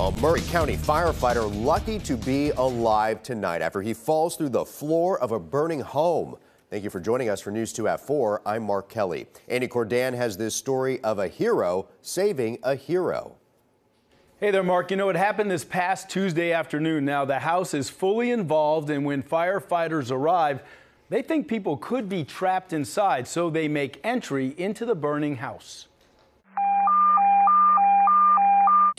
A Maury County firefighter lucky to be alive tonight after he falls through the floor of a burning home. Thank you for joining us for News 2 at 4. I'm Mark Kelly. Andy Cordan has this story of a hero saving a hero. Hey there, Mark. You know, it happened this past Tuesday afternoon. Now, the house is fully involved, and when firefighters arrive, they think people could be trapped inside, so they make entry into the burning house.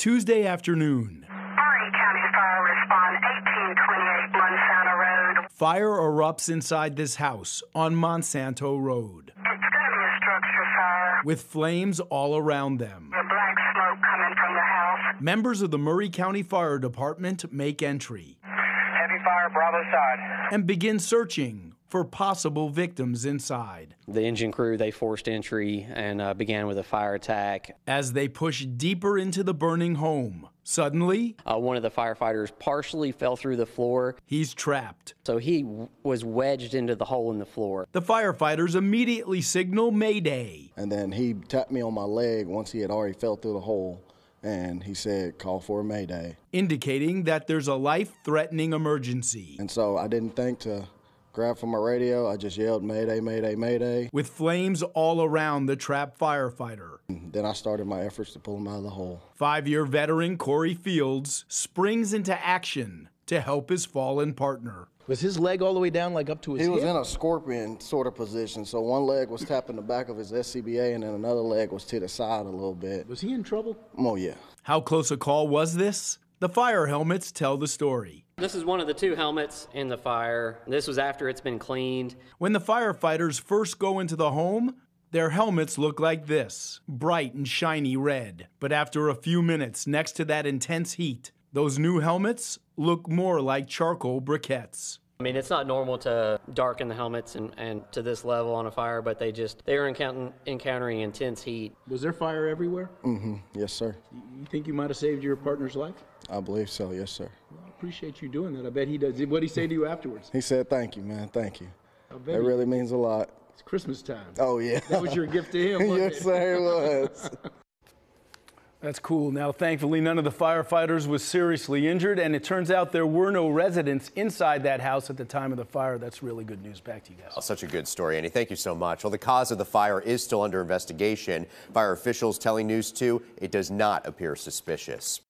Tuesday afternoon. Maury County Fire Respond 1828 Monsanto Road. Fire erupts inside this house on Monsanto Road It's going to be a structure fire. with flames all around them. The black smoke coming from the house. Members of the Maury County Fire Department make entry Heavy fire, Bravo side. and begin searching for possible victims inside. The engine crew, they forced entry and uh, began with a fire attack. As they push deeper into the burning home, suddenly Uh, one of the firefighters partially fell through the floor, he's trapped. so he w- was wedged into the hole in the floor. The firefighters immediately signal Mayday. And then he tapped me on my leg once he had already fell through the hole. And he said, call for a mayday. indicating that there's a life threatening emergency. And so I didn't think to grab for my radio. I just yelled, mayday, mayday, mayday. With flames all around the trapped firefighter. Then I started my efforts to pull him out of the hole. Five year veteran Corey Fields springs into action to help his fallen partner. Was his leg all the way down, like up to his He was hip? in a scorpion sort of position. So one leg was tapping the back of his SCBA, and then another leg was to the side a little bit. Was he in trouble? Oh, yeah. How close a call was this? The fire helmets tell the story. This is one of the two helmets in the fire. This was after it's been cleaned. When the firefighters first go into the home, their helmets look like this bright and shiny red. But after a few minutes next to that intense heat, those new helmets look more like charcoal briquettes. I mean, it's not normal to darken the helmets and, and to this level on a fire, but they just, they were encountering, encountering intense heat. Was there fire everywhere? Mm-hmm. Yes, sir. You think you might have saved your partner's life? I believe so. Yes, sir. I appreciate you doing that. I bet he does. What did he say to you afterwards? He said, thank you, man. Thank you. I bet That he- really means a lot. It's Christmas time. Oh, yeah. That was your gift to him. wasn't yes, it? sir, it was. That's cool. Now, thankfully, none of the firefighters was seriously injured, and it turns out there were no residents inside that house at the time of the fire. That's really good news. Back to you guys. Oh, such a good story, Andy. Thank you so much. Well, the cause of the fire is still under investigation. Fire officials telling News 2 it does not appear suspicious.